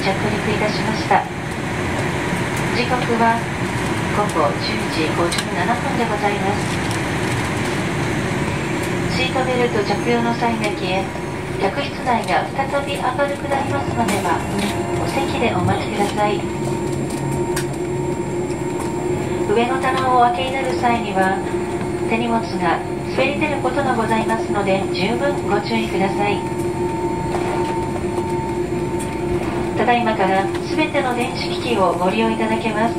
着陸いたしました。時刻は午後10時57分でございます。シートベルト着用の際だけ客室内が再び明るくなりますまではお席でお待ちください。上の棚をお開けになる際には手荷物が滑り出ることがございますので十分ご注意くださいただいまから全ての電子機器をご利用いただけます。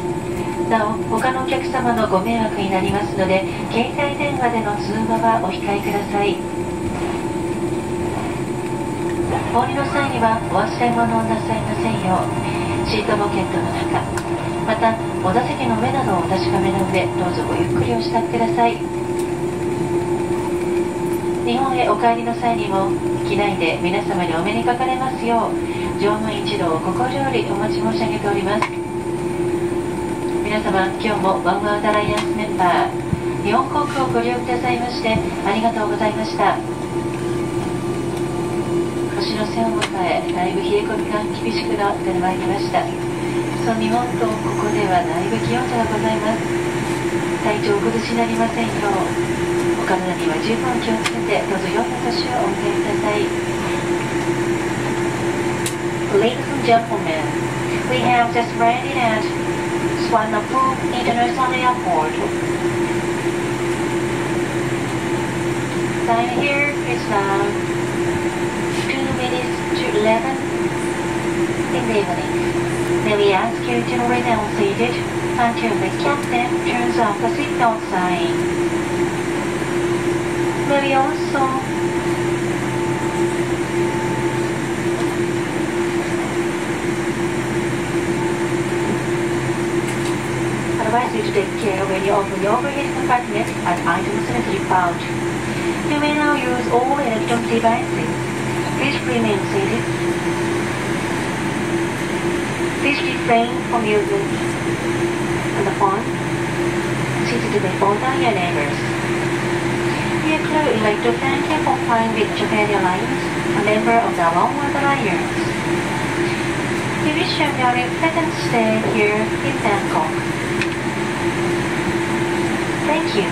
なお他のお客様のご迷惑になりますので携帯電話での通話はお控えください。お降りの際にはお忘れ物をなさいませんようシートポケットの中またお座席の上などをお確かめの上どうぞごゆっくりお支度ください。日本へお帰りの際にも機内で皆様にお目にかかれますよう乗務一同心よりお待ち申し上げております。皆様今日もワンワードアライアンスメンバー日本航空をご利用くださいましてありがとうございました。年の瀬を迎えだいぶ冷え込みが厳しくなってまいりました。その日本とここではだいぶ気温差がございます。体調お崩しになりませんようお体には十分気をつけてどうぞ良いお年をお迎えください。Ladies and gentlemen, we have just landed at Swanepoel International Airport. Time here is now 2 minutes to 11 in the evening. May we ask you to remain seated until the captain turns off the seatbelt sign. May we also advise you to take care when you open your overhead compartment and items in a zip pouch. You may now use all electronic devices. Please remain seated. Please refrain from using the phone. Seated to the are your neighbors. We are clearly like to thank you for flying with Japan Airlines, a member of the Long World Alliance. We wish you a very pleasant stay here in Bangkok. Thank you.